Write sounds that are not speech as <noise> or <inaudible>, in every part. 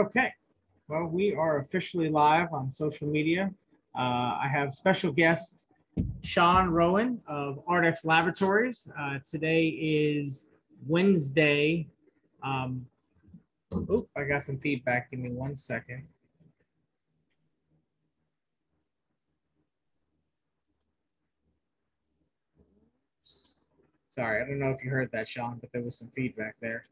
Okay, well, we are officially live on social media. Uh, I have special guest Shawn Rowan of Ardex Laboratories. Uh, today is Wednesday. Um, oop, I got some feedback. Give me one second. Sorry, I don't know if you heard that, Shawn, but there was some feedback there.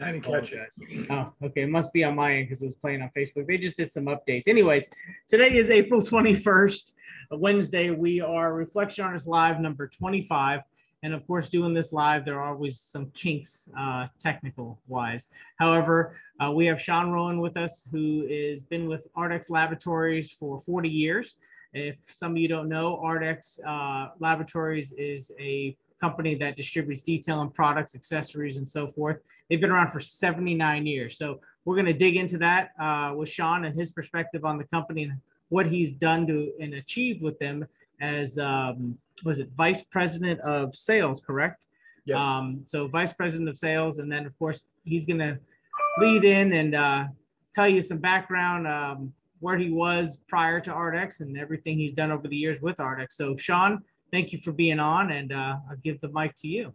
I didn't catch it. Oh, okay. It must be on my end because it was playing on Facebook. They just did some updates. Anyways, today is April 21st, a Wednesday. We are Reflection Artists Live number 25. And of course, doing this live, there are always some kinks uh, technical wise. However, uh, we have Shawn Rowan with us, who has been with Ardex Laboratories for 40 years. If some of you don't know, Ardex uh, Laboratories is a company that distributes detailing products, accessories, and so forth. They've been around for 79 years. So we're going to dig into that uh, with Shawn and his perspective on the company and what he's done to and achieved with them as um, was it vice president of sales, correct? Yes. Um, so vice president of sales, and then of course he's going to lead in and uh, tell you some background um, where he was prior to Ardex and everything he's done over the years with Ardex. So Shawn, thank you for being on, and uh, I'll give the mic to you.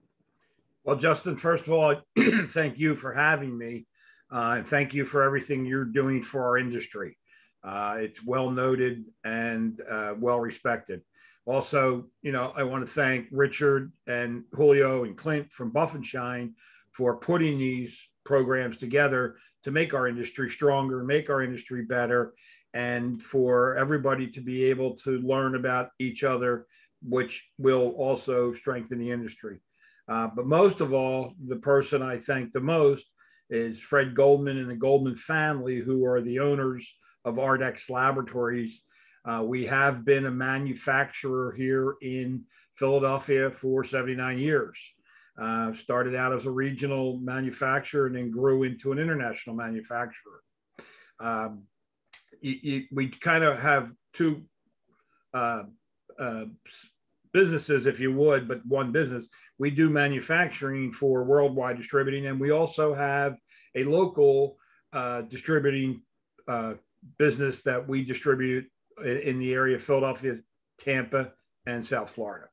Well, Justin, first of all, <clears throat> thank you for having me. Uh, and thank you for everything you're doing for our industry. Uh, it's well noted and uh, well respected. Also, you know, I want to thank Richard and Julio and Clint from Buff and Shine for putting these programs together to make our industry stronger, make our industry better, and for everybody to be able to learn about each other, which will also strengthen the industry. Uh, but most of all, the person I thank the most is Fred Goldman and the Goldman family, who are the owners of Ardex Laboratories. Uh, we have been a manufacturer here in Philadelphia for 79 years. Uh, started out as a regional manufacturer and then grew into an international manufacturer. Um, we kind of have two uh, uh, businesses, if you would, but one business. We do manufacturing for worldwide distributing, and we also have a local uh, distributing uh, business that we distribute in the area of Philadelphia, Tampa, and South Florida.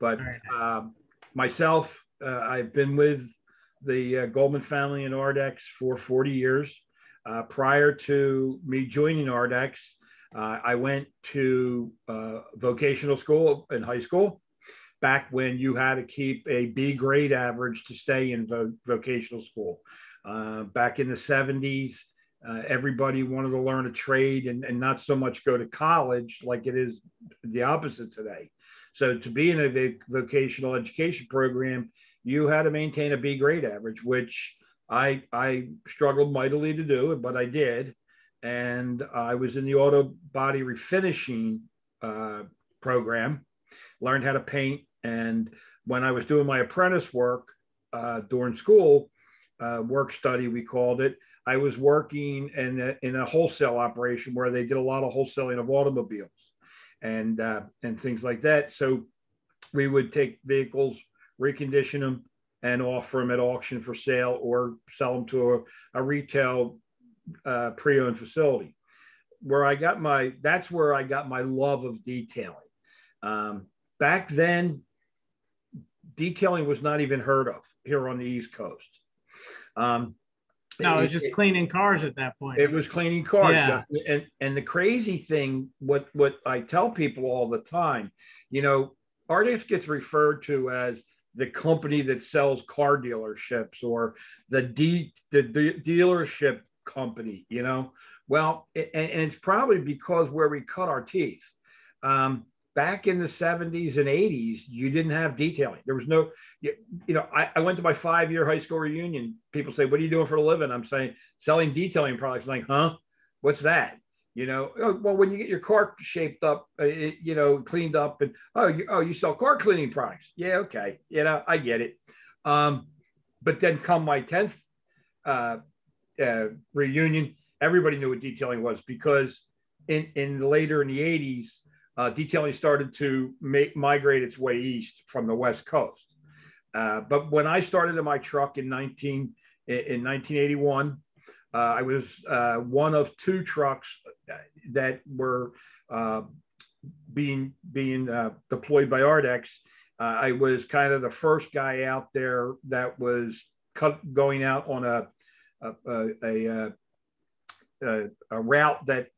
But nice. um, myself, uh, I've been with the uh, Goldman family and Ardex for 40 years. Uh, prior to me joining Ardex, uh, I went to uh, vocational school in high school back when you had to keep a B grade average to stay in vo- vocational school. Uh, back in the 70s, uh, everybody wanted to learn a trade and, and not so much go to college like it is the opposite today. So, to be in a vocational education program, you had to maintain a B grade average, which I, I struggled mightily to do, but I did and I was in the auto body refinishing uh, program, learned how to paint. And when I was doing my apprentice work uh, during school, uh, work study, we called it, I was working in a, in a wholesale operation where they did a lot of wholesaling of automobiles and, uh, and things like that. So we would take vehicles, recondition them, and offer them at auction for sale or sell them to a, a retail uh, pre-owned facility where I got my that's where I got my love of detailing. Um, back then, detailing was not even heard of here on the East Coast. Um, no, it, it was just it, cleaning cars at that point. It was cleaning cars. Yeah. And and the crazy thing, what what I tell people all the time, you know, Ardex gets referred to as the company that sells car dealerships or the de- the, the dealership company, you know? Well, and, and it's probably because where we cut our teeth. Um, back in the 70s and 80s, you didn't have detailing. There was no, you, you know, I, I, went to my five year high school reunion. People say, What are you doing for a living? I'm saying, selling detailing products. I'm like, huh? What's that? You know, oh, well, when you get your car shaped up, uh, it, you know, cleaned up, and oh, you, oh, you sell car cleaning products. Yeah, okay. You know, I get it. Um, but then come my 10th uh, uh, reunion, everybody knew what detailing was because in, in later in the 80s, uh, detailing started to make, migrate its way east from the West Coast. Uh, but when I started in my truck in 19 in 1981, Uh, I was uh, one of two trucks that were uh, being being uh, deployed by Ardex. Uh, I was kind of the first guy out there that was cut, going out on a a, a, a, a route that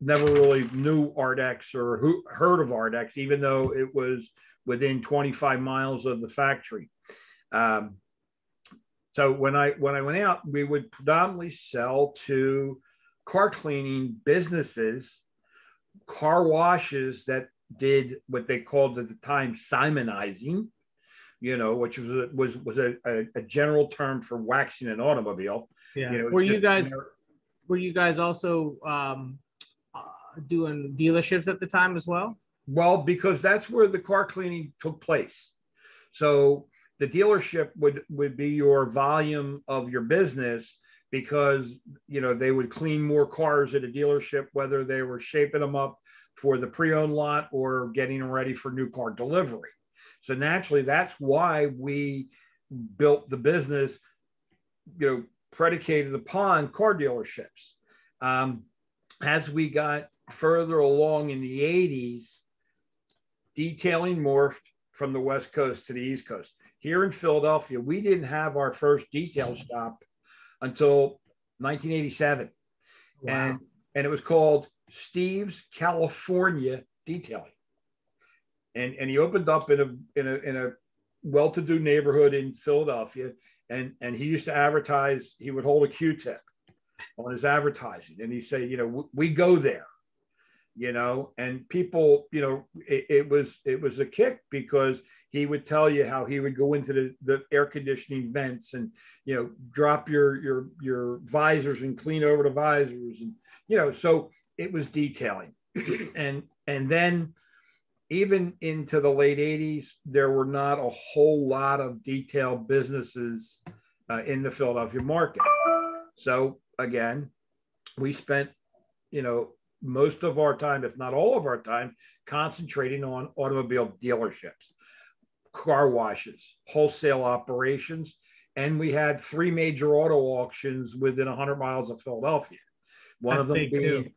never really knew Ardex or who heard of Ardex, even though it was within 25 miles of the factory. Um, so when I when I went out, we would predominantly sell to car cleaning businesses, car washes that did what they called at the time simonizing, you know, which was a, was was a, a, a general term for waxing an automobile. Yeah. You know, were you guys were you guys also um, uh, doing dealerships at the time as well? Well, because that's where the car cleaning took place. So the dealership would would be your volume of your business because you know they would clean more cars at a dealership, whether they were shaping them up for the pre-owned lot or getting them ready for new car delivery. So naturally, that's why we built the business, you know, predicated upon car dealerships. Um, as we got further along in the 80s, detailing morphed from the West Coast to the East Coast. Here in Philadelphia, we didn't have our first detail shop until 1987. And, and it was called Steve's California Detailing. And, and he opened up in a, in a, in a well-to-do neighborhood in Philadelphia. And, and he used to advertise, he would hold a Q-tip on his advertising. And he'd say, you know, "W- we go there you know and people you know it, it, was it was a kick because he would tell you how he would go into the, the air conditioning vents and you know drop your your your visors and clean over the visors and you know so it was detailing <clears throat> and and then even into the late 80s there were not a whole lot of detail businesses uh, in the philadelphia market so again we spent you know most of our time, if not all of our time, concentrating on automobile dealerships, car washes, wholesale operations. And we had three major auto auctions within 100 miles of Philadelphia. One That's of them being,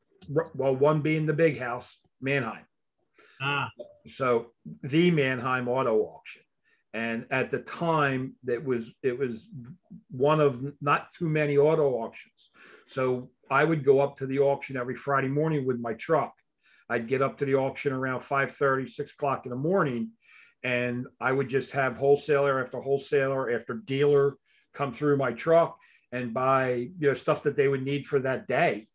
well, one being the big house, Manheim. Ah, So the Manheim Auto Auction. And at the time, that was it was one of not too many auto auctions. So I would go up to the auction every Friday morning with my truck. I'd get up to the auction around 5 30, 6 o'clock in the morning, and I would just have wholesaler after wholesaler after dealer come through my truck and buy you know stuff that they would need for that day.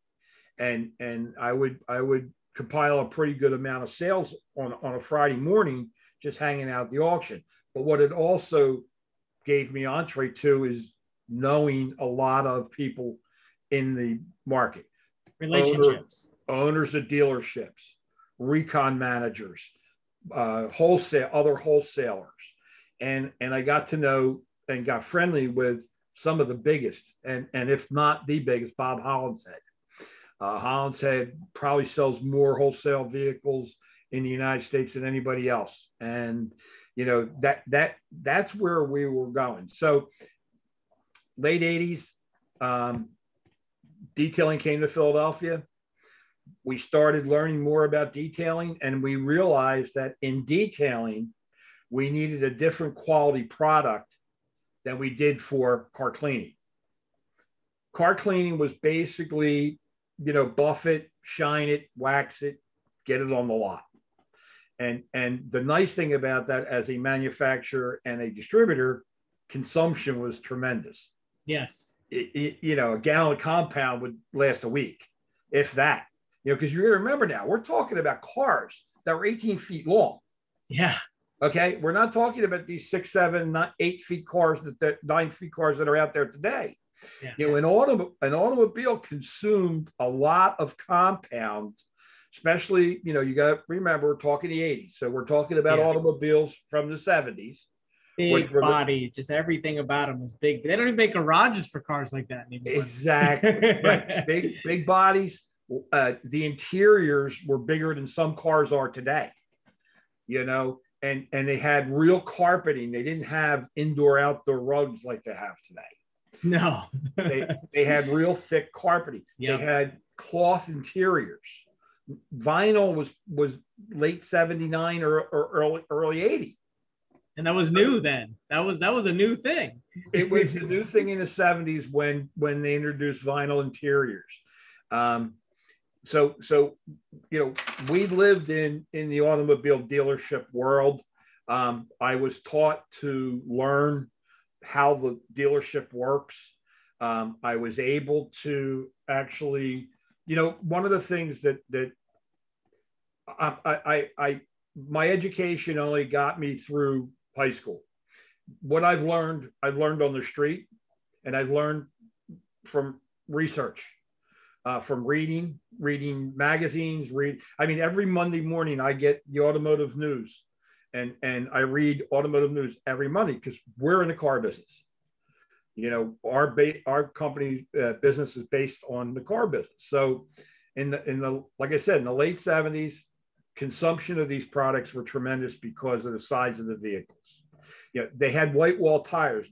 And and I would I would compile a pretty good amount of sales on, on a Friday morning just hanging out at the auction. But what it also gave me entree to is knowing a lot of people in the market relationships. owners of dealerships, recon managers, uh, wholesale, other wholesalers, and and I got to know and got friendly with some of the biggest, and and if not the biggest, Bob Hollinshead. Uh, Hollinshead probably sells more wholesale vehicles in the United States than anybody else, and you know that that that's where we were going. So late '80s. Um, detailing came to Philadelphia we started learning more about detailing and we realized that in detailing we needed a different quality product than we did for car cleaning car cleaning was basically you know buff it shine it wax it get it on the lot and and the nice thing about that as a manufacturer and a distributor consumption was tremendous Yes. it, it- you know, a gallon of compound would last a week, if that. You know, because you remember now, we're talking about cars that were 18 feet long. Yeah. Okay, we're not talking about these six, seven, not eight feet cars that, that nine feet cars that are out there today. Yeah. You know, an auto an automobile consumed a lot of compound, especially you know you got to remember we're talking the 80s, so we're talking about Yeah. automobiles from the 70s. Big Which were the- body, just everything about them was big. They don't even make garages for cars like that anymore. Exactly. right. <laughs> Big big bodies. Uh, the interiors were bigger than some cars are today. You know, and and they had real carpeting. They didn't have indoor outdoor rugs like they have today. No. they, they had real thick carpeting. Yep. They had cloth interiors. Vinyl was was late 79 or, or early early 80. and that was new then. That was that was a new thing. It was a new thing in the 70s when when they introduced vinyl interiors. Um, so so you know we lived in in the automobile dealership world. Um, I was taught to learn how the dealership works. Um, I was able to actually, you know, one of the things that that I, I, I my education only got me through high school. What I've learned, I've learned on the street, and I've learned from research, uh, from reading, reading magazines. Read, I mean, every Monday morning I get the automotive news, and and I read automotive news every Monday because we're in the car business. You know, our ba- our company uh, business is based on the car business. So, in the in the like I said, in the late seventies, consumption of these products were tremendous because of the size of the vehicles. You know, they had white wall tires.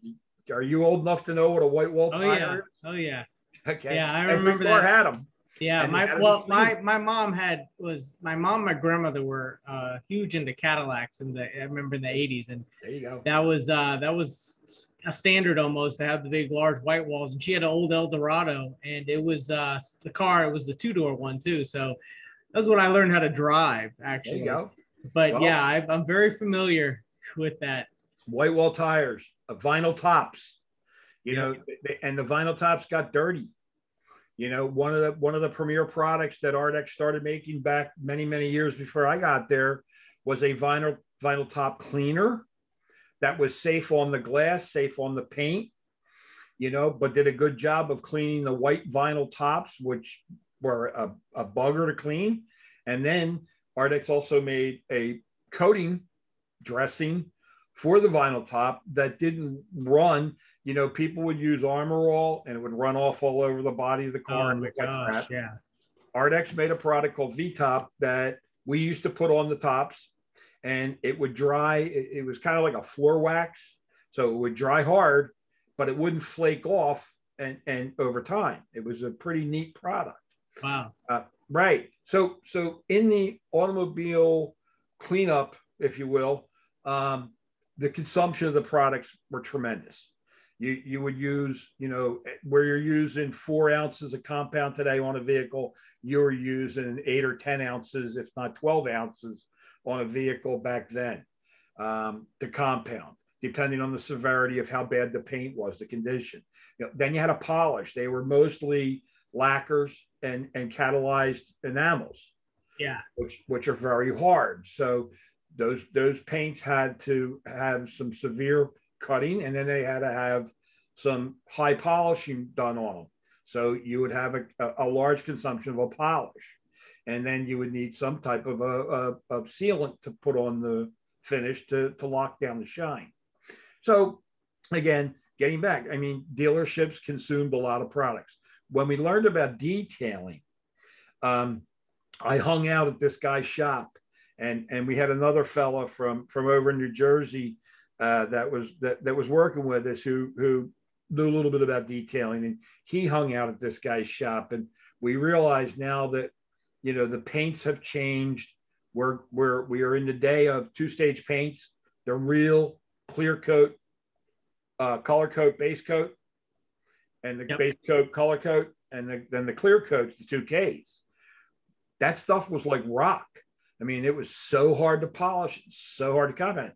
Are you old enough to know what a white wall Oh tire yeah. is? Oh yeah. Okay. Yeah, I Every remember car that. had them. Yeah, And my well, my my mom had was my mom, and my grandmother were uh, huge into Cadillacs in the I remember in the '80s, and There you go. that was uh, that was a standard almost to have the big large white walls. And she had an old Eldorado, and it was uh, the car. It was the two door one too. So that's what I learned how to drive There actually. you go. But Well- yeah, I, I'm very familiar with that. White wall tires, uh, vinyl tops. You Yeah. know, and the vinyl tops got dirty. You know, one of the one of the premier products that Ardex started making back many many years before I got there was a vinyl vinyl top cleaner that was safe on the glass, safe on the paint. You know, but did a good job of cleaning the white vinyl tops, which were a, a bugger to clean. And then Ardex also made a coating dressing for the vinyl top that didn't run. You know, people would use Armor All and it would run off all over the body of the car Oh and my look like gosh, yeah. Ardex made a product called V Top that we used to put on the tops and it would dry. It, it was kind of like a floor wax. So it would dry hard, but it wouldn't flake off and, and over time. It was a pretty neat product. Wow. Right. So so in the automobile cleanup, if you will, um, the consumption of the products were tremendous. You you would use, you know, where you're using four ounces of compound today on a vehicle, you were using eight or 10 ounces, if not 12 ounces on a vehicle back then. Um, the compound, depending on the severity of how bad the paint was, the condition. You know, then you had a polish. They were mostly lacquers and, and catalyzed enamels Yeah. which which are very hard. So those those paints had to have some severe cutting, and then they had to have some high polishing done on them. So you would have a, a, large consumption of a polish, and then you would need some type of a, a, a sealant to put on the finish to, to lock down the shine. So again, getting back, I mean, dealerships consumed a lot of products. When we learned about detailing, um, I hung out at this guy's shop, and and we had another fella from from over in New Jersey uh, that was that that was working with us who who knew a little bit about detailing, and he hung out at this guy's shop, and we realize now that you know the paints have changed. We're we're we are in the day of two stage paints. The real clear coat, uh, color coat, base coat, and the Yep. base coat, color coat, and the, then the clear coats, the two Ks that stuff was like rock. I mean, it was so hard to polish, so hard to comment.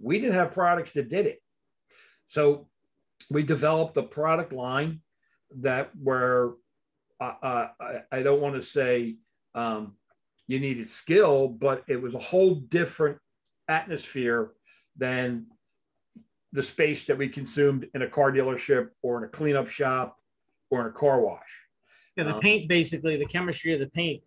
We didn't have products that did it. So we developed a product line that where uh, uh, I, I don't want to say um, you needed skill, but it was a whole different atmosphere than the space that we consumed in a car dealership or in a cleanup shop or in a car wash. Yeah, the Um, paint basically the chemistry of the paint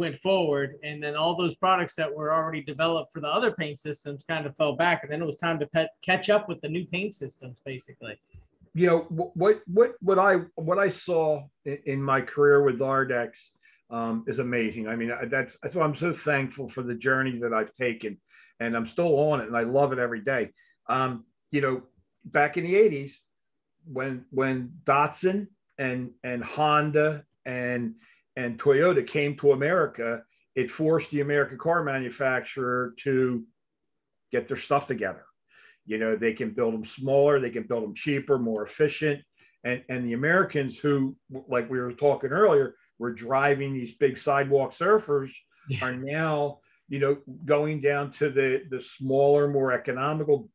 went forward, and then all those products that were already developed for the other paint systems kind of fell back, and then it was time to pet, catch up with the new paint systems, basically. you know what what what I what I saw in, my career with Ardex um, is amazing. I mean, that's that's why I'm so thankful for the journey that I've taken, and I'm still on it, and I love it every day. Um, you know, back in the '80s, when when Datsun and and Honda and and Toyota came to America, it forced the American car manufacturer to get their stuff together. You know, they can build them smaller, they can build them cheaper, more efficient. And, and the Americans who, like we were talking earlier, were driving these big sidewalk surfers <laughs> are now, you know, going down to the, the smaller, more economical.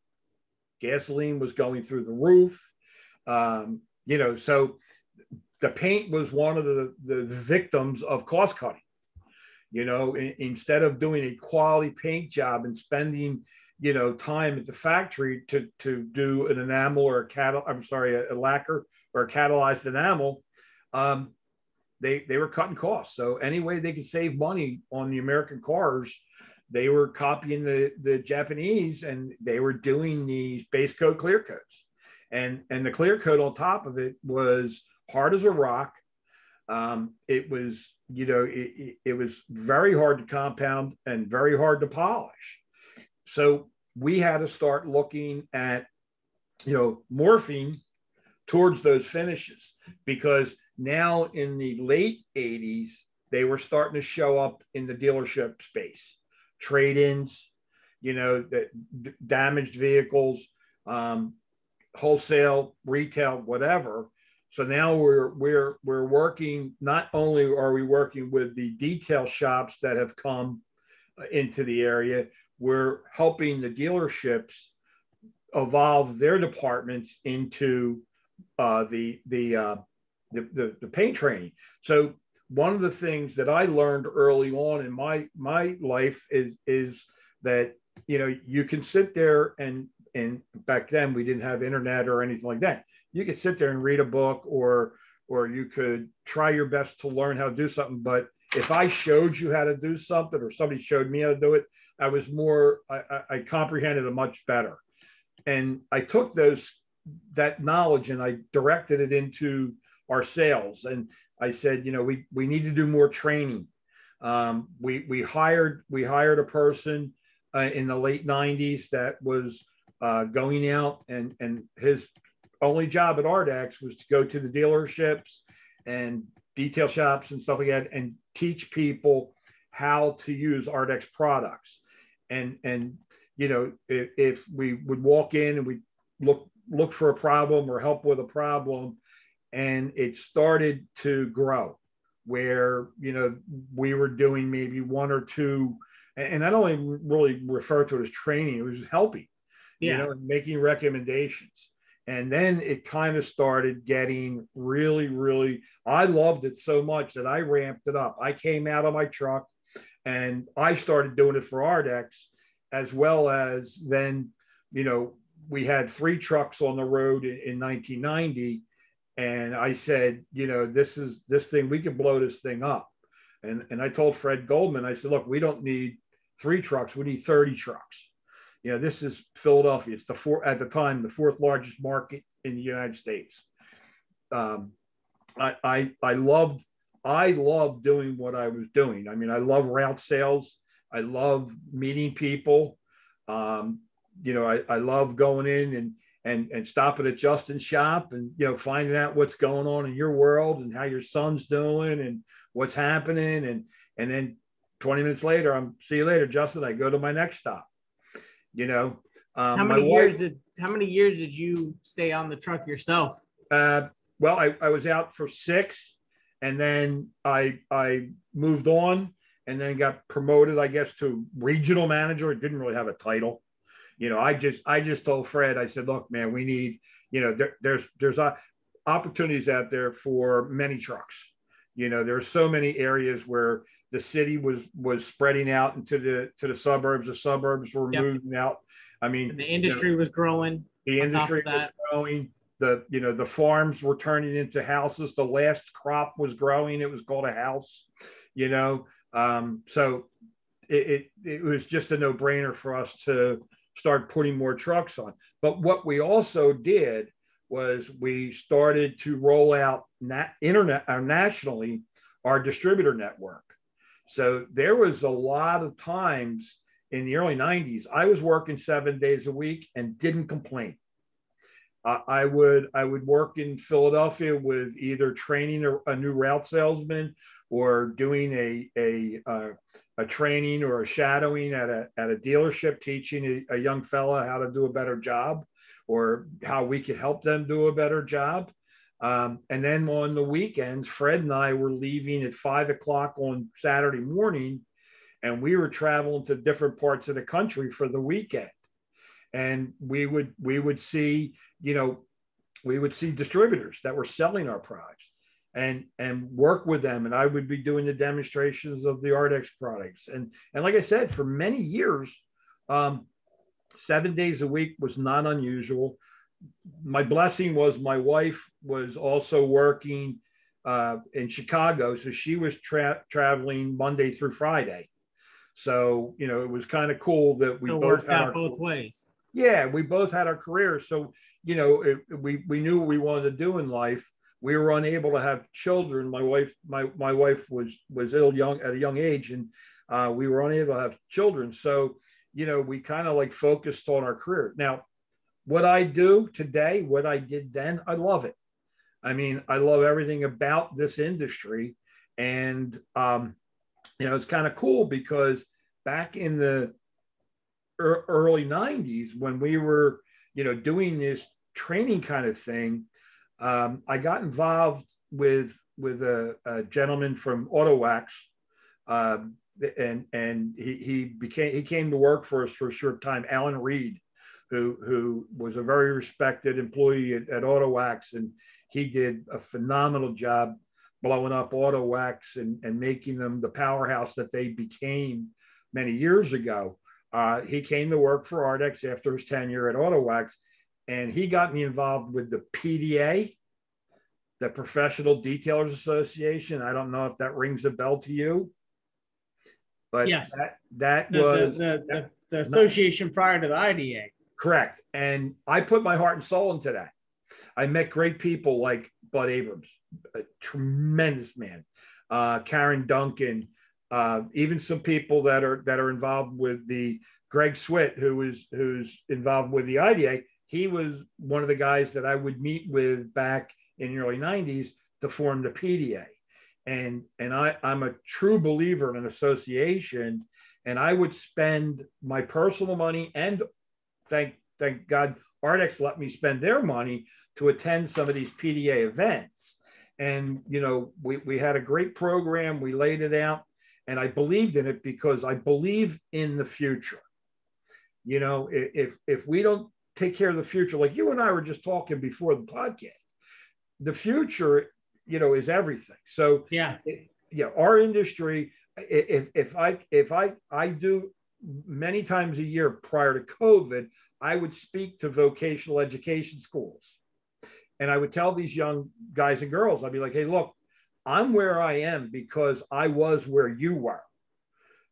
Gasoline was going through the roof. Um, you know, so the paint was one of the, the victims of cost cutting. You know, in, instead of doing a quality paint job and spending, you know, time at the factory to, to do an enamel or a cattle, I'm sorry, a, a lacquer or a catalyzed enamel, um, they, they were cutting costs. So any way they could save money on the American cars, they were copying the, the Japanese and they were doing these base coat clear coats. And, and the clear coat on top of it was hard as a rock. Um, it was, you know, it, it, was very hard to compound and very hard to polish. So we had to start looking at, you know, morphing towards those finishes because now in the late 80s, they were starting to show up in the dealership space, trade ins, you know, the damaged vehicles, um, wholesale, retail, whatever. So now we're we're we're working. Not only are we working with the detail shops that have come into the area, we're helping the dealerships evolve their departments into uh, the the, uh, the, the the paint training. So one of the things that I learned early on in my my life is is that you know you can sit there and and back then we didn't have internet or anything like that you could sit there and read a book or or you could try your best to learn how to do something but if i showed you how to do something or somebody showed me how to do it i was more i, I comprehended it much better. And i took those that knowledge and i directed it into our sales. And i said you know we we need to do more training. Um, we we hired we hired a person uh, in the late 90s that was uh, going out and and his only job at Ardex was to go to the dealerships and detail shops and stuff like that and teach people how to use Ardex products. And and you know, if, if we would walk in and we look look for a problem or help with a problem, and it started to grow, where you know we were doing maybe one or two, and I don't even really refer to it as training; it was helping, yeah. you know, making recommendations and then it kind of started getting really really i loved it so much that i ramped it up. I came out of my truck and i started doing it for ardex as well as then you know we had three trucks on the road in, in 1990 and i said you know this is this thing we can blow this thing up. And and i told fred goldman i said look we don't need three trucks we need 30 trucks you know, this is Philadelphia. It's the four at the time the fourth largest market in the United States. Um, I, I I loved I loved doing what I was doing. I mean, I love route sales. I love meeting people. Um, you know, I, I love going in and and and stopping at Justin's shop and you know finding out what's going on in your world and how your son's doing and what's happening and and then 20 minutes later I'm see you later Justin I go to my next stop you know, um, how many years did how many years did you stay on the truck yourself? Uh, well, I, I was out for six, and then I I moved on, and then got promoted, I guess, to regional manager. It didn't really have a title. You know, I just I just told Fred, I said, look, man, we need, you know, there, there's there's uh, opportunities out there for many trucks. You know, there's so many areas where the city was was spreading out into the to the suburbs. The suburbs were yep. moving out. I mean, and the industry you know, was growing. The industry was growing. The you know the farms were turning into houses. The last crop was growing. It was called a house. You know, um, so it, it it was just a no brainer for us to start putting more trucks on. But what we also did was we started to roll out nat- internet uh, nationally our distributor network. So there was a lot of times in the early 90s, I was working seven days a week and didn't complain. I would I would work in Philadelphia with either training a, a new route salesman or doing a a uh, a training or a shadowing at a at a dealership, teaching a, a young fella how to do a better job or how we could help them do a better job. Um, and then on the weekends, Fred and I were leaving at five o'clock on Saturday morning, and we were traveling to different parts of the country for the weekend. And we would we would see, you know, we would see distributors that were selling our products and and work with them. And I would be doing the demonstrations of the Ardex products. And and like I said, for many years, um, seven days a week was not unusual my blessing was my wife was also working uh, in Chicago, so she was tra- traveling Monday through Friday. So you know, it was kind of cool that we It both had our, both ways. yeah, we both had our careers. So you know, it, we we knew what we wanted to do in life. We were unable to have children. My wife, my my wife was was ill young at a young age, and uh, we were unable to have children. So you know, we kind of like focused on our career. Now, what I do today, what I did then, I love it. I mean, I love everything about this industry. And, um, you know, it's kind of cool because back in the early 90s, when we were, you know, doing this training kind of thing, um, I got involved with with a, a gentleman from AutoWax, um, and and he, he became he came to work for us for a short time. Alan Reed, who who was a very respected employee at, at AutoWax, and he did a phenomenal job blowing up AutoWax and, and making them the powerhouse that they became many years ago. Uh, he came to work for Ardex after his tenure at AutoWax, and he got me involved with the PDA, the Professional Detailers Association. I don't know if that rings a bell to you, but Yes. that, that The, was the, the, the, the association prior to the IDA. Correct. And I put my heart and soul into that. I met great people like Bud Abraham, a tremendous man, uh, Karen Duncan, uh, even some people that are that are involved with the Greg Swit, who is who's involved with the IDA. He was one of the guys that I would meet with back in the early 90s to form the PDA. And and I, I'm a true believer in an association, and I would spend my personal money and thank thank God Ardex let me spend their money to attend some of these PDA events. And you know, we, we had a great program, we laid it out, and I believed in it because I believe in the future. You know, if if we don't take care of the future, like you and I were just talking before the podcast, the future, you know, is everything. So Yeah. it, yeah, our industry, if, if I, if I, I do many times a year prior to COVID, I would speak to vocational education schools. And I would tell these young guys and girls, I'd be like, hey, look, I'm where I am because I was where you were.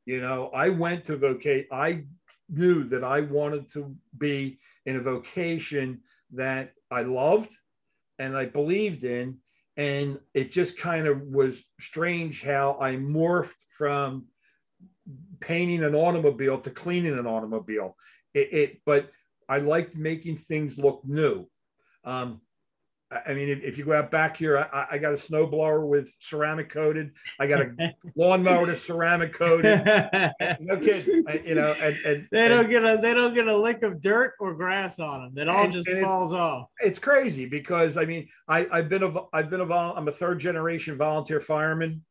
You know, I went to vocate, I knew that I wanted to be in a vocation that I loved and I believed in and it just kind of was strange how I morphed from painting an automobile to cleaning an automobile. It, it but I liked making things look new. Um, I mean, if, if you go out back here, I, I got a snowblower with ceramic coated. I got a <laughs> lawnmower that's ceramic coated. <laughs> No kidding, I- you know, and, and they don't get a they don't get a lick of dirt or grass on them. It all And- just and it- falls off. it's crazy because I mean I I've been a I've been a I'm a third generation volunteer fireman,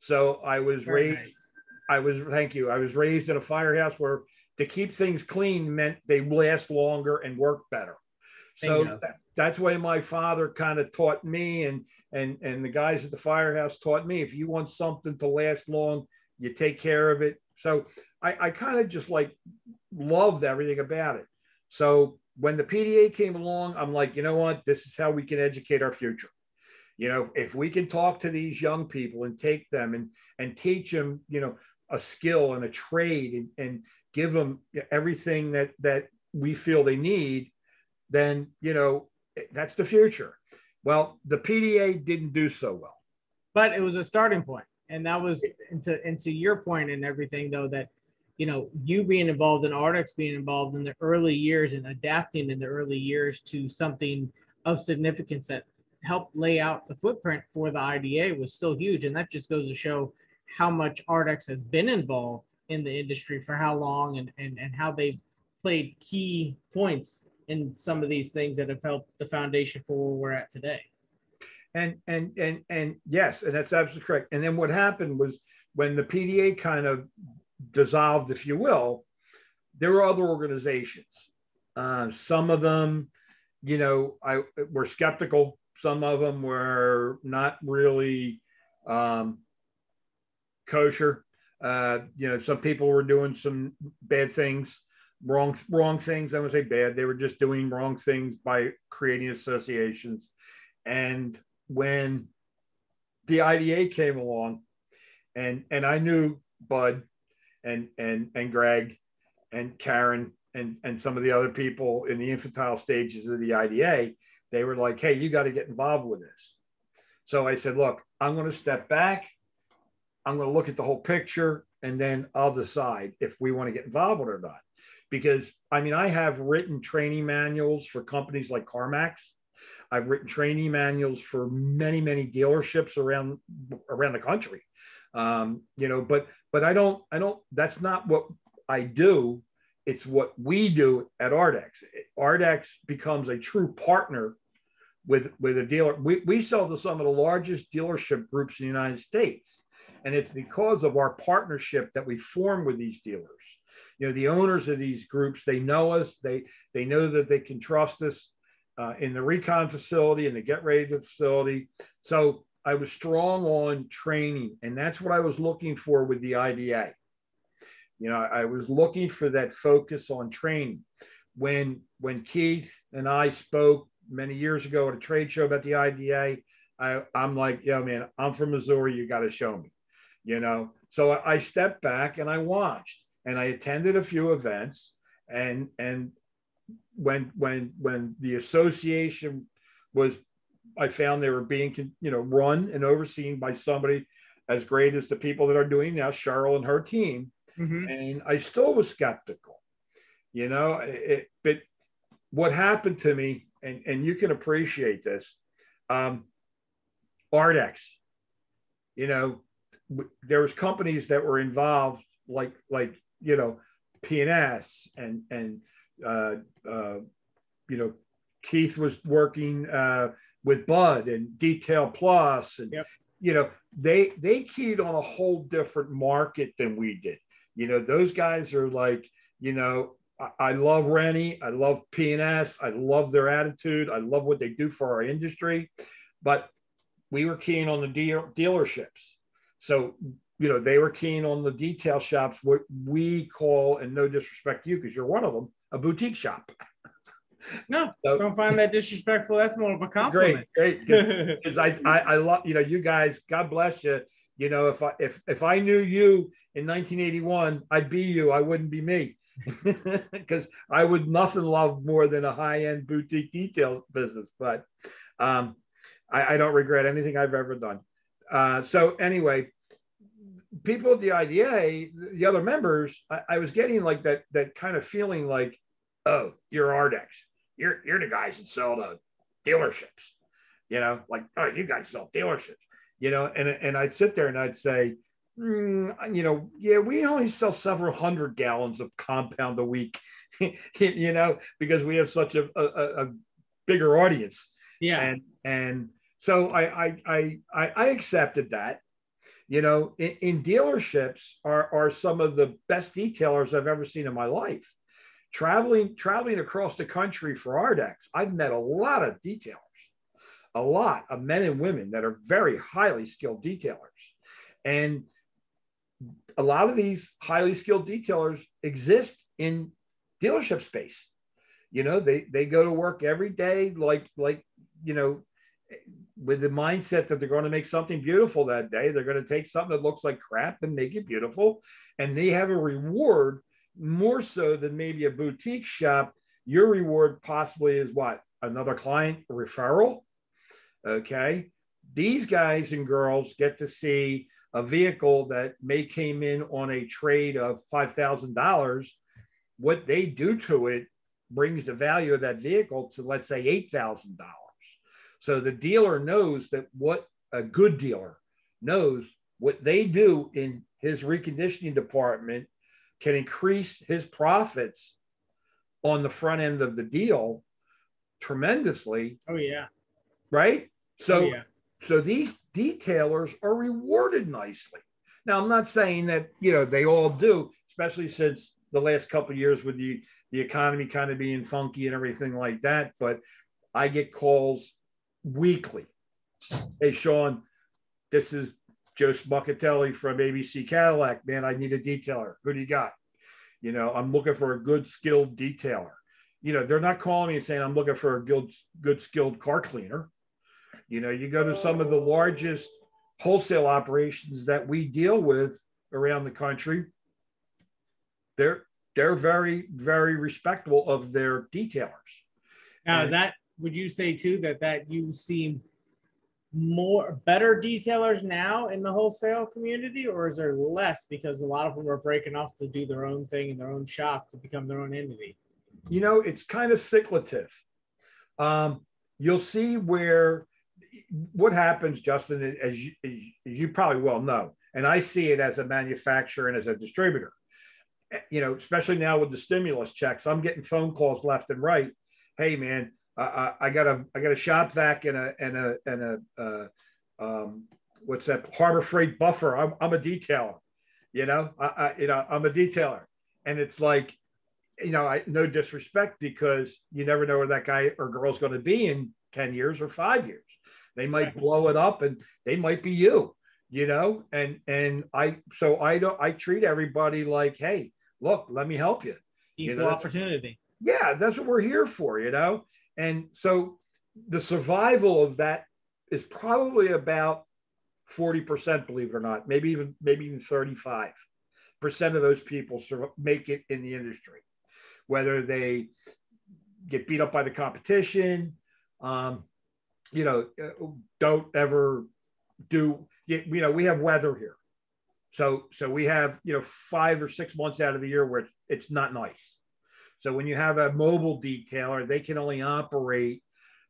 so I was Very raised nice. I was thank you I was raised in a firehouse where to keep things clean meant they last longer and work better. So Bingo. that, that's why my father kind of taught me and and and the guys at the firehouse taught me if you want something to last long, you take care of it. So I, I kind of just like loved everything about it. So when the PDA came along, I'm like, you know what? This is how we can educate our future. You know, if we can talk to these young people and take them and and teach them, you know, a skill and a trade and, and give them everything that that we feel they need, then you know that's the future. Well, the PDA didn't do so well. but it was a starting point and that was into into your point and everything though that you know, you being involved in Ardex, being involved in the early years and adapting in the early years to something of significance that helped lay out the footprint for the IDA was still huge. And that just goes to show how much Ardex has been involved in the industry for how long and, and, and how they've played key points in some of these things that have helped the foundation for where we're at today. And and and and yes, and that's absolutely correct. And then what happened was when the PDA kind of dissolved, if you will, there were other organizations. Uh, some of them, you know, I were skeptical. Some of them were not really um, kosher. Uh, you know, some people were doing some bad things, wrong wrong things. I would say bad. They were just doing wrong things by creating associations. And when the IDA came along, and and I knew Bud and and and Greg and Karen and and some of the other people in the infantile stages of the IDA, they were like, "Hey, you got to get involved with this." So I said, "Look, I'm going to step back. I'm going to look at the whole picture, and then I'll decide if we want to get involved with it or not." Because I mean, I have written training manuals for companies like CarMax. I've written training manuals for many, many dealerships around around the country. Um, you know, but but I don't I don't that's not what I do. It's what we do at Ardex. Ardex becomes a true partner with with a dealer. We, we sell to some of the largest dealership groups in the United States. And it's because of our partnership that we form with these dealers. You know, the owners of these groups, they know us, they they know that they can trust us uh, in the recon facility and the get ready facility. So I was strong on training, and that's what I was looking for with the IDA. You know, I was looking for that focus on training. When when Keith and I spoke many years ago at a trade show about the IDA, I, I'm like, yo, man, I'm from Missouri. You got to show me. You know, so I stepped back and I watched, and I attended a few events, and and when when when the association was I found they were being, you know, run and overseen by somebody as great as the people that are doing now, Cheryl and her team. Mm-hmm. And I still was skeptical, you know. It, but what happened to me, and, and you can appreciate this, um, Ardex, you know, there was companies that were involved, like like you know, PNS and and uh, uh, you know, Keith was working. Uh, with Bud and Detail Plus, and yep. you know they they keyed on a whole different market than we did. You know, those guys are like, you know, I, love Rennie, I love PNS, I love their attitude, I love what they do for our industry, but we were keen on the deal, dealerships. So you know, they were keen on the detail shops, what we call, and no disrespect to you because you're one of them, a boutique shop. No, so, don't find that disrespectful. That's more of a <laughs> compliment. Great, great. Because I, I, I <laughs> love you know you guys. God bless you. You know if I if if I knew you in 1981, I'd be you. I wouldn't be me. <laughs> Because I would nothing love more than a high end boutique detail business. But um, I, I don't regret anything I've ever done. Uh, so anyway, people at the IDA, the other members, I, I, was getting like that that kind of feeling like, oh, you're Ardex you're you're the guys that sell the dealerships, you know, like oh, you guys sell dealerships, you know, and and I'd sit there and I'd say, mm, you know, yeah, we only sell several hundred gallons of compound a week, <laughs> you know, because we have such a, a, a bigger audience. Yeah, and and so I I I I accepted that. You know, in, in dealerships are are some of the best detailers I've ever seen in my life traveling traveling across the country for Ardex, I've met a lot of detailers, a lot of men and women that are very highly skilled detailers. And a lot of these highly skilled detailers exist in dealership space. You know, they they go to work every day like like you know with the mindset that they're going to make something beautiful that day. They're going to take something that looks like crap and make it beautiful. And they have a reward more so than maybe a boutique shop, your reward possibly is what? Another client referral. Okay. These guys and girls get to see a vehicle that may came in on a trade of $5,000, what they do to it brings the value of that vehicle to, let's say, $8,000. So the dealer knows that what a good dealer knows what they do in his reconditioning department can increase his profits on the front end of the deal tremendously. Oh yeah. Right? So oh, yeah. so these detailers are rewarded nicely. Now I'm not saying that, you know, they all do, especially since the last couple years with the the economy kind of being funky and everything like that, but I get calls weekly. Hey Shawn, this is Joe Smuckatelli from ABC Cadillac. Man, I need a detailer. Who do you got? You know, I'm looking for a good skilled detailer. You know, they're not calling me and saying I'm looking for a good, good skilled car cleaner. You know, you go to some of the largest wholesale operations that we deal with around the country. They're they're very very respectful of their detailers. Now, and, is that would you say too that that you see more better detailers now in the wholesale community or is there less because a lot of them are breaking off to do their own thing in their own shop to become their own entity? You know it's kind of cyclical um, you'll see where what happens justin as you, as you probably well know and i see it as a manufacturer and as a distributor. You know especially now with the stimulus checks i'm getting phone calls left and right. Hey man I, I got a I got a shop vac and a and a and a uh, um, what's that Harbor Freight buffer. I'm, I'm a detailer, you know. I, I you know I'm a detailer, and it's like, you know, I no disrespect because you never know where that guy or girl's going to be in ten years or five years. They might blow it up, and they might be you, you know. And and I so I don't I treat everybody like, hey, look, let me help you. Equal you know, opportunity. Yeah, that's what we're here for, you know. And so the survival of that is probably about 40%, believe it or not, maybe even maybe even 35 percent of those people make it in the industry, whether they get beat up by the competition, um, you know, uh, don't ever do. You know, we have weather here, so so we have you know five or six months out of the year where it's, it's not nice. So when you have a mobile detailer, they can only operate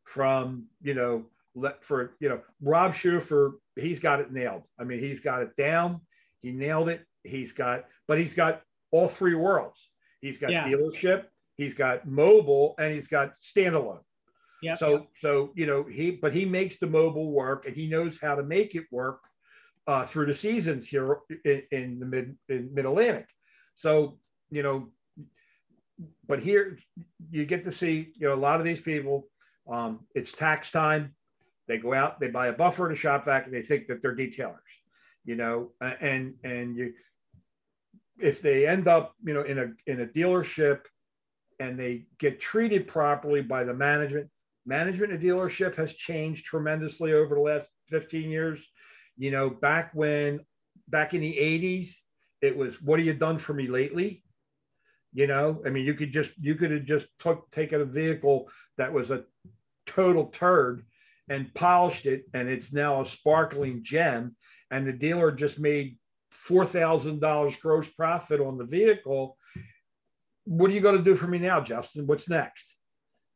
from, you know, let for, you know, Rob Schufer, he's got it nailed. I mean, he's got it down. He nailed it. He's got, but he's got all three worlds. He's got yeah. dealership, he's got mobile, and he's got standalone. Yeah. So, so you know, he but he makes the mobile work, and he knows how to make it work uh, through the seasons here in, in the mid in mid Atlantic. So, you know, but here you get to see, you know, a lot of these people, um, it's tax time. They go out, they buy a buffer and a shop vac, and they think that they're detailers, you know, and and you if they end up, you know, in a in a dealership and they get treated properly by the management, management of dealership has changed tremendously over the last 15 years. You know, back when back in the 80s, it was what have you done for me lately? You know, I mean, you could just you could have just took taken a vehicle that was a total turd and polished it, and it's now a sparkling gem. And the dealer just made four thousand dollars gross profit on the vehicle. What are you going to do for me now, Justin? What's next?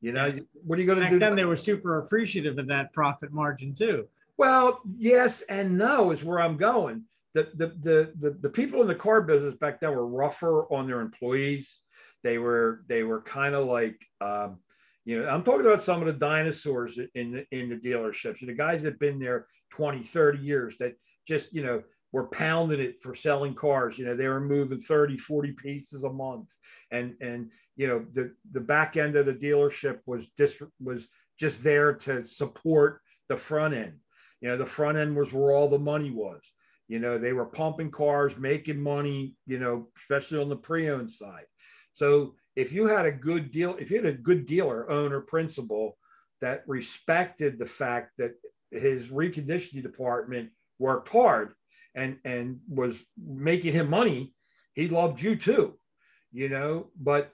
You know, what are you going to do? Then they were super appreciative of that profit margin too. Well, yes and no is where I'm going the, the, the, the, the people in the car business back then were rougher on their employees. They were, they were kind of like, um, you know, I'm talking about some of the dinosaurs in the, in the dealerships, the guys that have been there 20, 30 years that just, you know, were pounding it for selling cars. You know, they were moving 30, 40 pieces a month. And, and, you know, the, the back end of the dealership was just, was just there to support the front end. You know, the front end was where all the money was. You know, they were pumping cars, making money, you know, especially on the pre owned side. So if you had a good deal, if you had a good dealer, owner, principal that respected the fact that his reconditioning department worked hard and, and was making him money, he loved you too, you know. But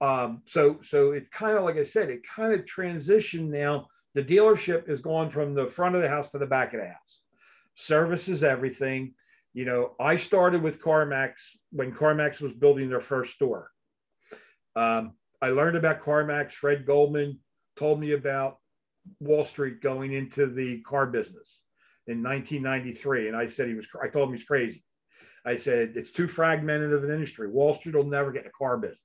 um, so so it kind of like I said, it kind of transitioned now. The dealership is going from the front of the house to the back of the house service is everything. You know, I started with CarMax when CarMax was building their first store. Um, I learned about CarMax. Fred Goldman told me about Wall Street going into the car business in 1993, and I said he was. I told him he's crazy. I said it's too fragmented of an industry. Wall Street will never get in the car business.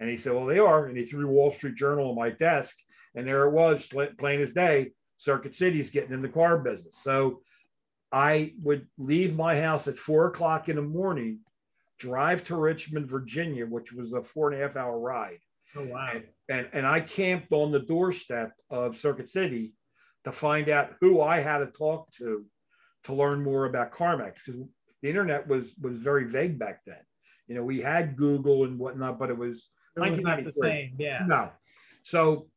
And he said, "Well, they are." And he threw Wall Street Journal on my desk, and there it was, plain as day. Circuit City's getting in the car business. So I would leave my house at four o'clock in the morning, drive to Richmond, Virginia, which was a four and a half hour ride. Oh wow! And, and and I camped on the doorstep of Circuit City to find out who I had to talk to to learn more about CarMax because the internet was was very vague back then. You know, we had Google and whatnot, but it was it was not the same. Yeah. No. So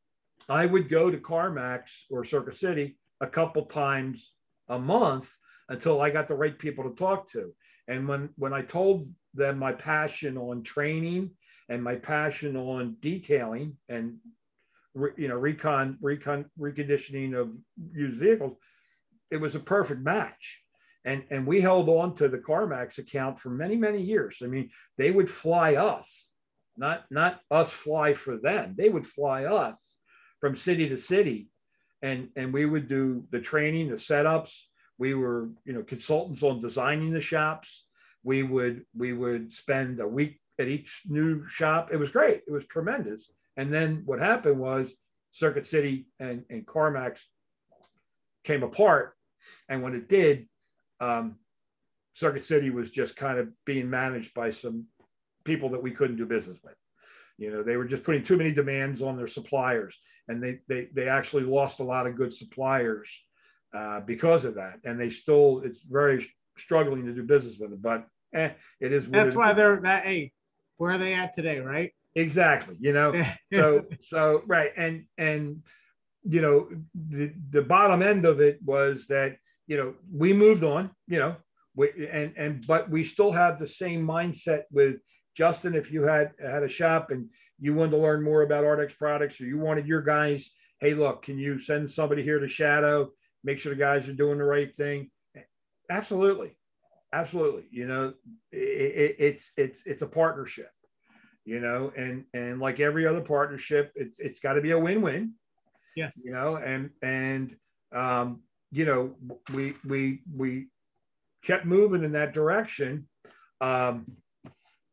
I would go to CarMax or Circuit City a couple times a month until I got the right people to talk to. And when when I told them my passion on training and my passion on detailing and you know recon recon reconditioning of used vehicles, it was a perfect match. And and we held on to the CarMax account for many many years. I mean, they would fly us, not not us fly for them. They would fly us from city to city, and and we would do the training, the setups. We were you know consultants on designing the shops. We would we would spend a week at each new shop. It was great. It was tremendous. And then what happened was Circuit City and, and CarMax came apart. And when it did, um, Circuit City was just kind of being managed by some people that we couldn't do business with. You know, they were just putting too many demands on their suppliers, and they they they actually lost a lot of good suppliers uh, because of that. And they still, it's very struggling to do business with it. But eh, it is. That's why they're that. Hey, where are they at today? Right. Exactly. You know. <laughs> so so right, and and you know the the bottom end of it was that you know we moved on. You know. We, and and but we still have the same mindset with Justin, if you had had a shop and you wanted to learn more about Ardex products, or you wanted your guys, hey, look, can you send somebody here to shadow, make sure the guys are doing the right thing? Absolutely, absolutely. You know, it, it, it's it's it's a partnership. You know, and and like every other partnership, it's it's got to be a win-win. Yes. You know, and and um, you know, we we we kept moving in that direction. Um,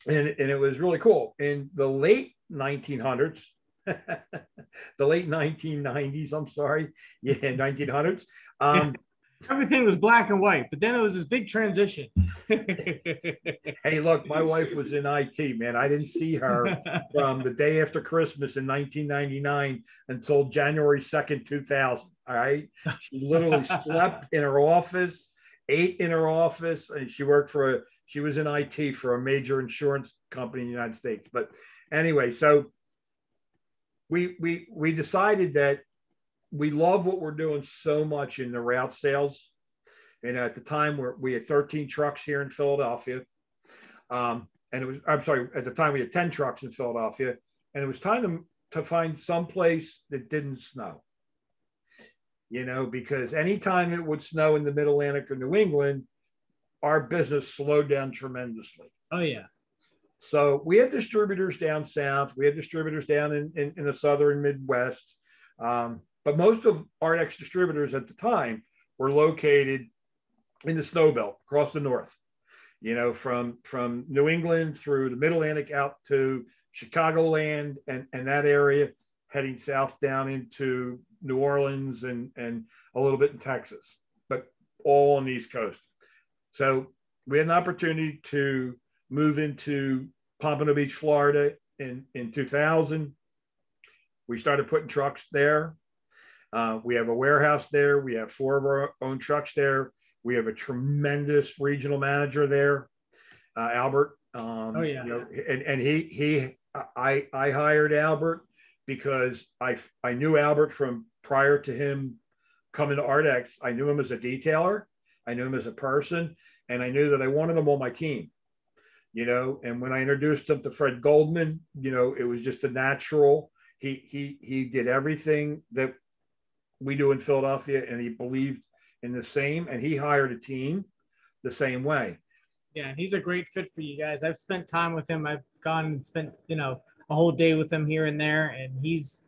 and, and it was really cool. In the late 1900s, <laughs> the late 1990s, I'm sorry, yeah, <laughs> 1900s. Um, <laughs> Everything was black and white, but then it was this big transition. hey, look, my wife was in IT, man. I didn't see her from the day after Christmas in 1999 until January 2nd, 2000. All right. She literally slept in her office, ate in her office, and she worked for a she was in IT for a major insurance company in the United States. But anyway, so we we we decided that we love what we're doing so much in the route sales. And at the time, we we had 13 trucks here in Philadelphia. Um, and it was, I'm sorry, at the time we had 10 trucks in Philadelphia. And it was time to, to find some place that didn't snow. You know, because anytime it would snow in the Mid Atlantic or New England, our business slowed down tremendously. Oh yeah. So we had distributors down south. We had distributors down in, in, in the southern Midwest. Um, but most of Ardex distributors at the time were located in the snow belt across the north. You know, from from New England through the Mid Atlantic out to Chicagoland and, and that area, heading south down into New Orleans and, and a little bit in Texas, but all on the East Coast. So we had an opportunity to move into Pompano Beach, Florida in, in 2000. We started putting trucks there. Uh, we have a warehouse there. We have four of our own trucks there. We have a tremendous regional manager there, uh, Albert. Um, oh yeah. You know, and, and he he I I hired Albert because I I knew Albert from prior to him coming to Ardex. I knew him as a detailer, I knew him as a person, and I knew that I wanted him on my team. You know, and when I introduced him to Fred Goldman, you know, it was just a natural. He he he did everything that we do in Philadelphia, and he believed in the same. And he hired a team the same way. Yeah, he's a great fit for you guys. I've spent time with him. I've gone and spent, you know, a whole day with him here and there, and he's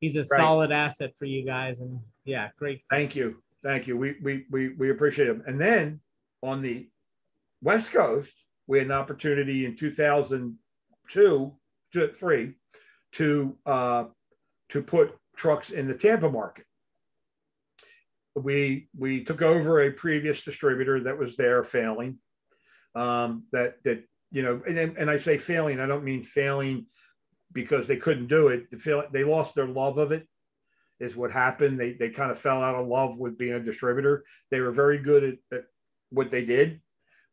he's a right. solid asset for you guys. And yeah, great. Thank you, thank you. We we we we appreciate him. And then on the West Coast, we had an opportunity in 2002, three, to uh, to put trucks in the Tampa market. We we took over a previous distributor that was there failing. Um, that that you know, and and I say failing, I don't mean failing because they couldn't do it. They lost their love of it. Is what happened. They they kind of fell out of love with being a distributor. They were very good at, at what they did,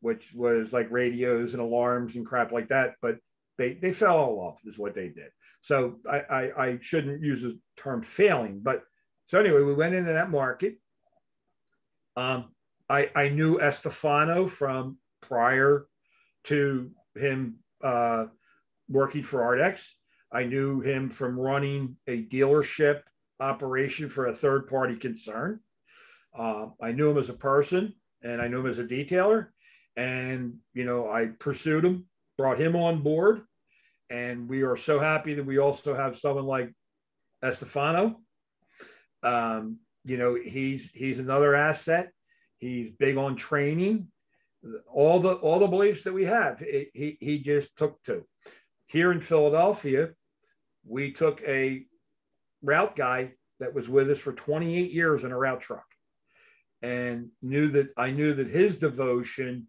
which was like radios and alarms and crap like that. But they they fell out of love is what they did. So I, I, I shouldn't use the term failing, but so anyway, we went into that market. Um, I, I knew Estefano from prior to him uh, working for Ardex. I knew him from running a dealership operation for a third party concern. Uh, I knew him as a person and I knew him as a detailer. And, you know, I pursued him, brought him on board. And we are so happy that we also have someone like Estefano. Um, you know, he's he's another asset. He's big on training. All the all the beliefs that we have, it, he he just took to. Here in Philadelphia, we took a route guy that was with us for 28 years in a route truck, and knew that I knew that his devotion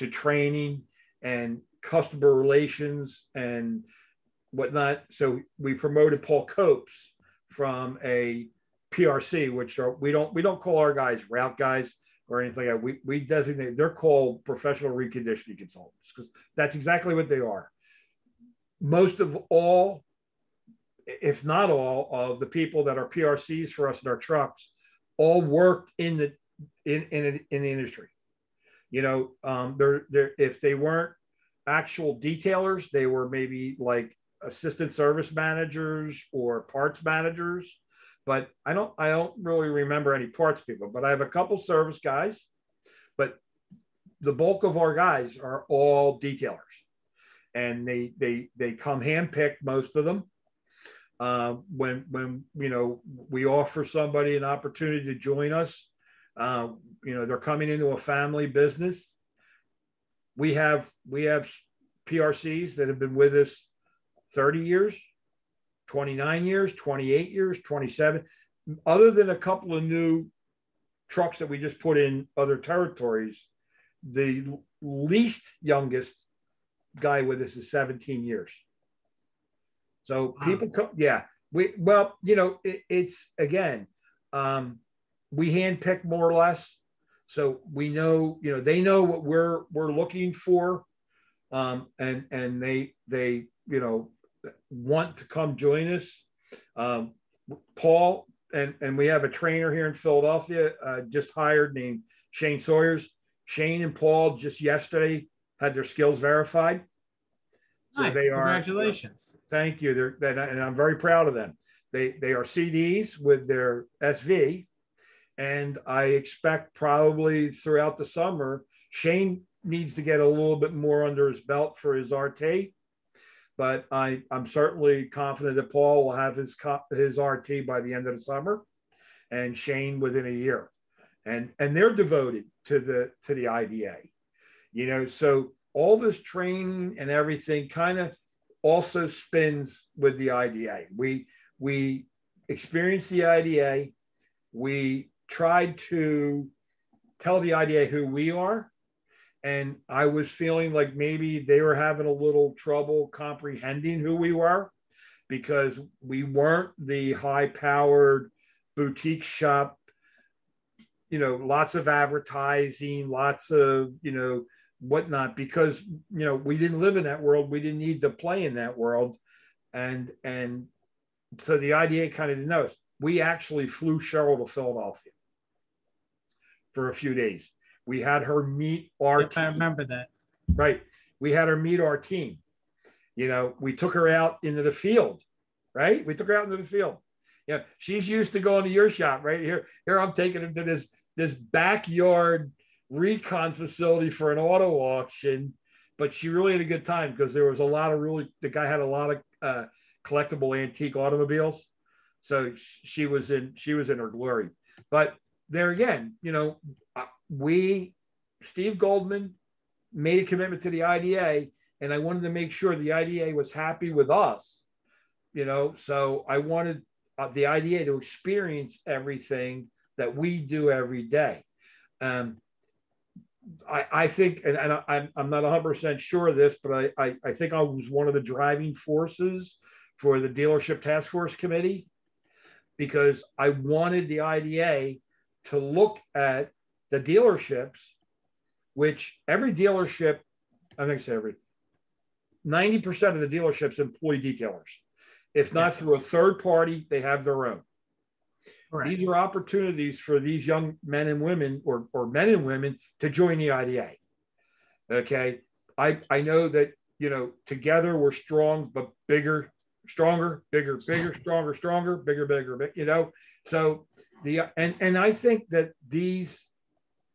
to training and customer relations and whatnot. So we promoted Paul Copes from a PRC, which are we don't we don't call our guys route guys or anything like that. We we designate they're called professional reconditioning consultants because that's exactly what they are. Most of all, if not all, of the people that are PRCs for us in our trucks, all worked in the in in, in the industry. You know, um, they're, they're if they weren't actual detailers. They were maybe like assistant service managers or parts managers, but I don't I don't really remember any parts people. But I have a couple service guys, but the bulk of our guys are all detailers, and they they they come handpicked most of them. Uh, when when you know we offer somebody an opportunity to join us, uh, you know they're coming into a family business we have we have PRCs that have been with us 30 years, 29 years, 28 years, 27. Other than a couple of new trucks that we just put in other territories, the least youngest guy with us is 17 years. So wow. people come, yeah. We well, you know, it, it's again, um, we handpick more or less so we know, you know, they know what we're we're looking for, um, and and they they you know want to come join us. Um, Paul and and we have a trainer here in Philadelphia uh, just hired named Shane Sawyers. Shane and Paul just yesterday had their skills verified. So nice. they are congratulations. Uh, thank you. They're and I'm very proud of them. They they are CDs with their SV and I expect probably throughout the summer, Shane needs to get a little bit more under his belt for his RT. But I, I'm certainly confident that Paul will have his his RT by the end of the summer, and Shane within a year, and and they're devoted to the to the IDA, you know. So all this training and everything kind of also spins with the IDA. We we experience the IDA, we tried to tell the IDA who we are. And I was feeling like maybe they were having a little trouble comprehending who we were because we weren't the high powered boutique shop, you know, lots of advertising, lots of, you know, whatnot, because, you know, we didn't live in that world. We didn't need to play in that world. And, and so the IDA kind of knows we actually flew Cheryl to Philadelphia for a few days. We had her meet our team. I remember that. Right. We had her meet our team. You know, we took her out into the field, right? We took her out into the field. Yeah, you know, she's used to going to your shop, right? Here, here I'm taking her to this this backyard recon facility for an auto auction, but she really had a good time because there was a lot of really, the guy had a lot of uh, collectible antique automobiles. So she was in, she was in her glory. But there again, you know, uh, we, Steve Goldman made a commitment to the IDA, and I wanted to make sure the IDA was happy with us, you know. So I wanted uh, the IDA to experience everything that we do every day. Um, I, I think, and, and I, I'm not 100% sure of this, but I, I, I think I was one of the driving forces for the dealership task force committee because I wanted the IDA to look at the dealerships, which every dealership, I'm going to say every, 90% of the dealerships employ detailers. If not through a third party, they have their own. Correct. These are opportunities for these young men and women, or, or men and women, to join the IDA. Okay. I, I know that, you know, together we're strong, but bigger, stronger, bigger, bigger, <laughs> stronger, stronger, bigger, bigger, big, you know. So the and and I think that these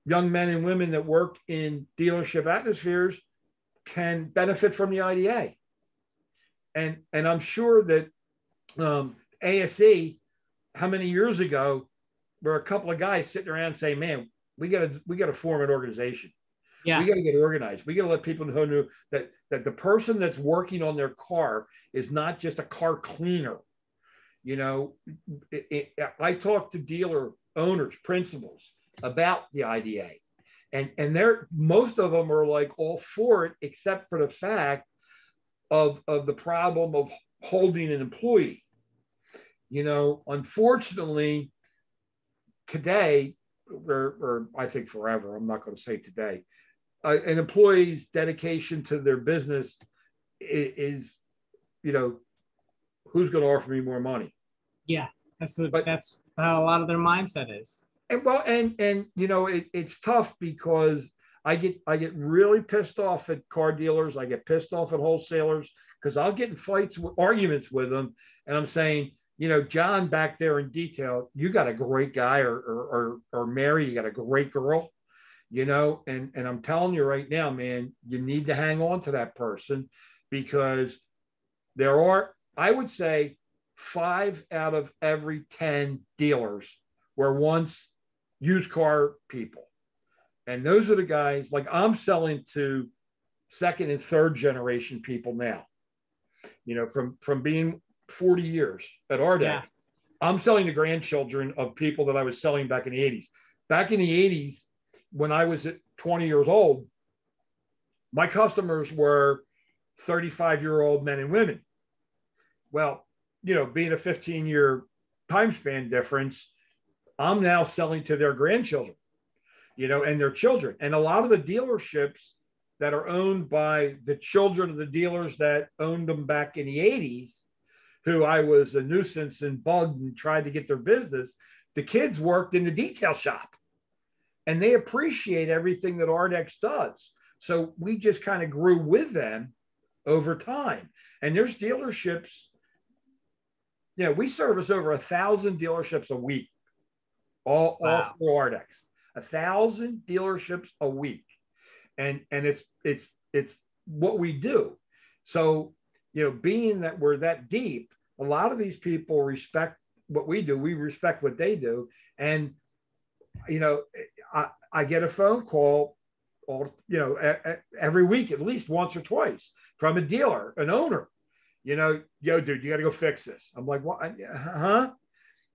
young men and women that work in dealership atmospheres can benefit from the IDA. And and I'm sure that um, ASE, how many years ago, were a couple of guys sitting around saying, "Man, we got to we got to form an organization. Yeah. We got to get organized. We got to let people know that that the person that's working on their car is not just a car cleaner. You know, it, it, I talk to dealer owners, principals about the IDA, and and they're most of them are like all for it, except for the fact of of the problem of holding an employee. You know, unfortunately, today, or, or I think forever, I'm not going to say today, uh, an employee's dedication to their business is, is you know, who's going to offer me more money? Yeah, that's what but, that's how a lot of their mindset is. And well, and and you know, it, it's tough because I get I get really pissed off at car dealers. I get pissed off at wholesalers because I'll get in fights, with, arguments with them, and I'm saying, you know, John back there in detail, you got a great guy, or or or, or Mary, you got a great girl, you know, and and I'm telling you right now, man, you need to hang on to that person because there are, I would say, five out of every 10 dealers were once used car people. And those are the guys like I'm selling to second and third generation people now. You know, from from being 40 years at Ardex, yeah. I'm selling to grandchildren of people that I was selling back in the 80s. Back in the 80s, when I was at 20 years old, my customers were 35 year old men and women. Well, you know, being a 15 year time span difference, I'm now selling to their grandchildren, you know, and their children. And a lot of the dealerships that are owned by the children of the dealers that owned them back in the 80s, who I was a nuisance and bugged and tried to get their business, the kids worked in the detail shop and they appreciate everything that Ardex does. So we just kind of grew with them over time. And there's dealerships yeah, we service over a thousand dealerships a week, all, wow. all through Ardex. A thousand dealerships a week. And and it's it's it's what we do. So, you know, being that we're that deep, a lot of these people respect what we do. We respect what they do. And you know, I, I get a phone call all you know every week at least once or twice from a dealer an owner you know, yo, dude, you got to go fix this. I'm like, what? Huh?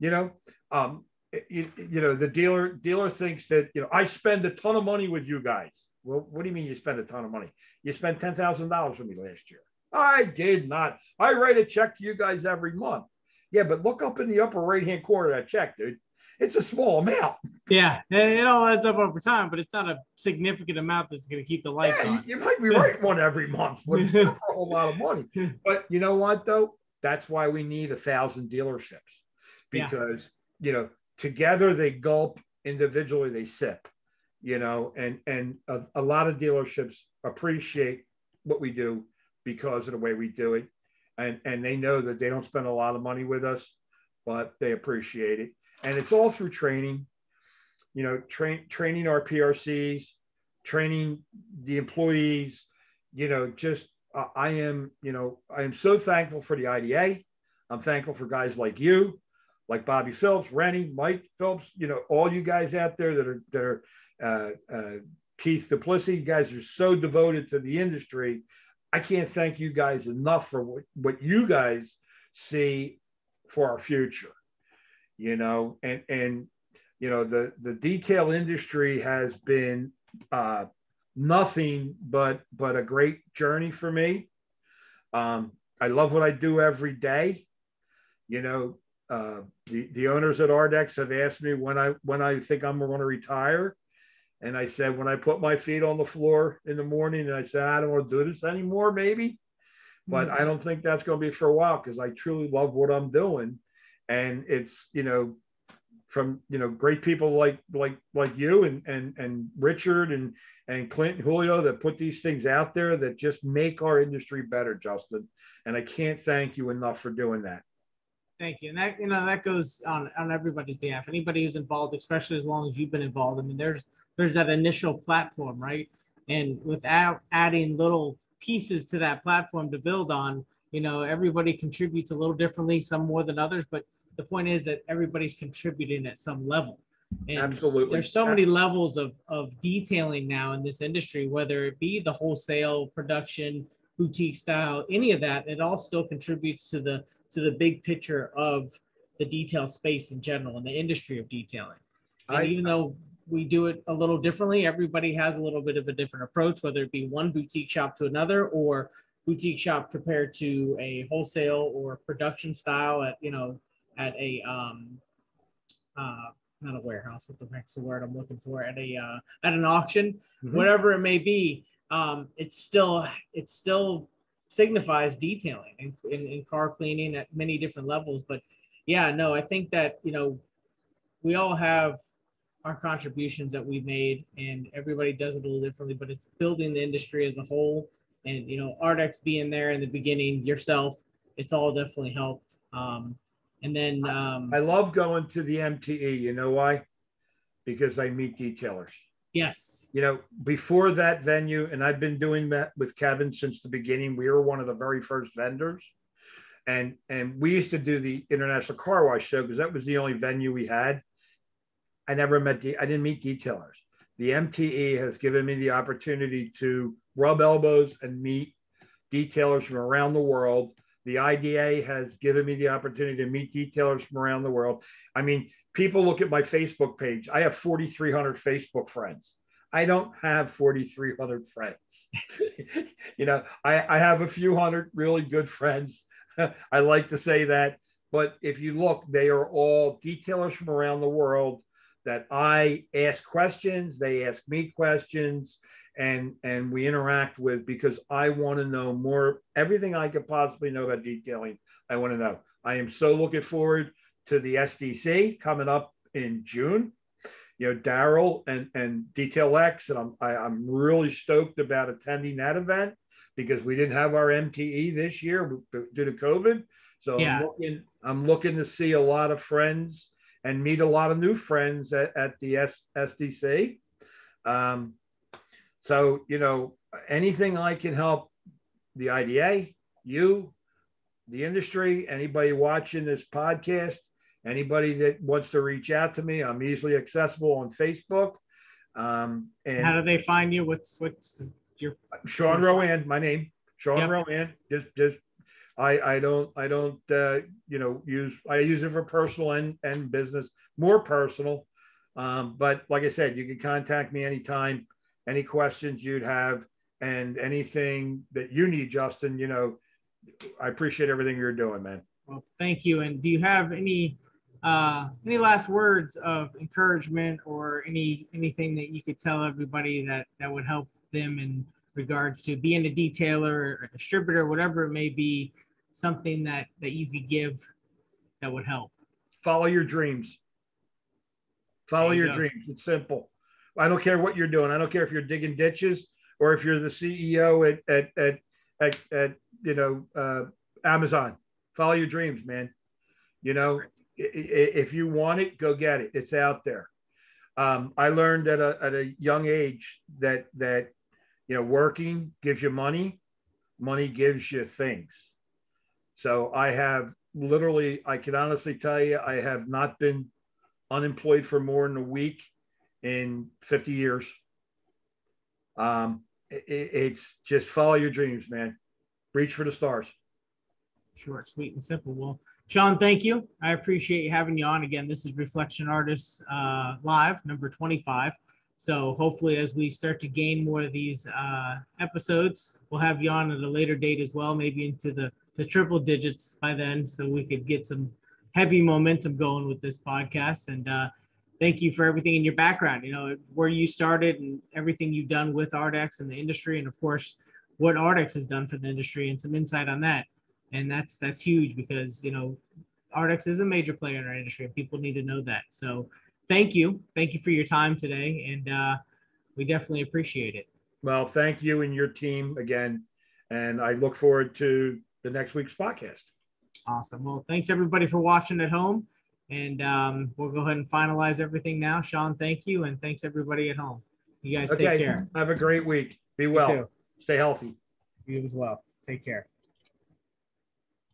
You know, um, you, you know, the dealer dealer thinks that you know I spend a ton of money with you guys. Well, what do you mean you spend a ton of money? You spent ten thousand dollars with me last year. I did not. I write a check to you guys every month. Yeah, but look up in the upper right hand corner of that check, dude it's a small amount. Yeah, it all adds up over time, but it's not a significant amount that's going to keep the lights yeah, on. You, might be right one every month, but a whole lot of money. <laughs> But you know what, though? That's why we need a thousand dealerships because yeah. you know together they gulp, individually they sip. You know, and and a, a lot of dealerships appreciate what we do because of the way we do it, and and they know that they don't spend a lot of money with us, but they appreciate it and it's all through training. you know, train training our PRCs, training the employees, you know, just uh, I am, you know, I am so thankful for the IDA. I'm thankful for guys like you, like Bobby Phillips, Rennie, Mike Phillips, you know, all you guys out there that are that are uh, uh, Keith Duplessis, you guys are so devoted to the industry. I can't thank you guys enough for what, what you guys see for our future. You know, and and you know the the detail industry has been uh, nothing but but a great journey for me. Um, I love what I do every day. You know, uh, the the owners at Ardex have asked me when I when I think I'm going to retire, and I said when I put my feet on the floor in the morning, and I said I don't want to do this anymore, maybe, but mm-hmm. I don't think that's going to be for a while because I truly love what I'm doing, and it's you know from you know great people like like like you and and and Richard and and Clint and Julio that put these things out there that just make our industry better, Justin. And I can't thank you enough for doing that. Thank you. And that you know that goes on on everybody's behalf. Anybody who's involved, especially as long as you've been involved. I mean, there's there's that initial platform, right? And without adding little pieces to that platform to build on, you know, everybody contributes a little differently, some more than others, but the point is that everybody's contributing at some level. And Absolutely. There's so many levels of, of detailing now in this industry, whether it be the wholesale production, boutique style, any of that, it all still contributes to the to the big picture of the detail space in general and the industry of detailing. And I, even though we do it a little differently, everybody has a little bit of a different approach, whether it be one boutique shop to another or boutique shop compared to a wholesale or production style at you know at a um, uh, not a warehouse. What the heck's the word I'm looking for? At a uh, at an auction, mm-hmm. whatever it may be. Um, it's still it still signifies detailing and, in, in car cleaning at many different levels. But yeah, no, I think that you know we all have our contributions that we've made, and everybody does it a little differently. But it's building the industry as a whole, and you know, Ardex being there in the beginning, yourself, it's all definitely helped. Um, and then um, I love going to the MTE. You know why? Because I meet detailers. Yes. You know, before that venue, and I've been doing that with Kevin since the beginning. We were one of the very first vendors. And and we used to do the International Car Wash show because that was the only venue we had. I never met the I didn't meet detailers. The MTE has given me the opportunity to rub elbows and meet detailers from around the world the IDA has given me the opportunity to meet detailers from around the world. I mean, people look at my Facebook page. I have 4,300 Facebook friends. I don't have 4,300 friends. <laughs> you know, I, I have a few hundred really good friends. <laughs> I like to say that. But if you look, they are all detailers from around the world that I ask questions, they ask me questions, and and we interact with because I want to know more everything I could possibly know about detailing. I want to know. I am so looking forward to the SDC coming up in June. You know, Daryl and and Detail X, and I'm I, am i am really stoked about attending that event because we didn't have our MTE this year due to COVID. So yeah. I'm looking I'm looking to see a lot of friends and meet a lot of new friends at, at the S, SDC. Um, so, you know, anything I can help the IDA, you, the industry, anybody watching this podcast, anybody that wants to reach out to me, I'm easily accessible on Facebook. Um, and how do they find you? What's what's your Shawn Rowan, my name, Shawn yep. Rowan. Just just I I don't I don't uh, you know use I use it for personal and and business, more personal. Um, but like I said, you can contact me anytime any questions you'd have and anything that you need, Justin, you know, I appreciate everything you're doing, man. Well, thank you. And do you have any uh, any last words of encouragement or any anything that you could tell everybody that that would help them in regards to being a detailer or a distributor, whatever it may be, something that that you could give that would help? Follow your dreams. Follow you your go. dreams. It's simple. I don't care what you're doing. I don't care if you're digging ditches or if you're the CEO at at at at, at you know uh, Amazon. Follow your dreams, man. You know, if you want it, go get it. It's out there. Um, I learned at a, at a young age that, that, you know, working gives you money, money gives you things. So I have literally, I can honestly tell you, I have not been unemployed for more than a week in 50 years. Um, it, it's just follow your dreams, man. Reach for the stars. Short, sweet, and simple. Well, Shawn, thank you. I appreciate having you on again. This is Reflection Artists uh, Live, number 25. So hopefully, as we start to gain more of these uh, episodes, we'll have you on at a later date as well, maybe into the, the triple digits by then, so we could get some heavy momentum going with this podcast. And uh, thank you for everything in your background, you know, where you started and everything you've done with Ardex and the industry, and of course, what Ardex has done for the industry and some insight on that. And that's that's huge because you know Ardex is a major player in our industry, and people need to know that. So thank you, thank you for your time today, and uh, we definitely appreciate it. Well, thank you and your team again, and I look forward to the next week's podcast. Awesome. Well, thanks everybody for watching at home. And um, we'll go ahead and finalize everything now. Shawn, thank you. And thanks everybody at home. You guys Okay, take care. have a great week. Be well. too. Stay healthy. You as well. Take care.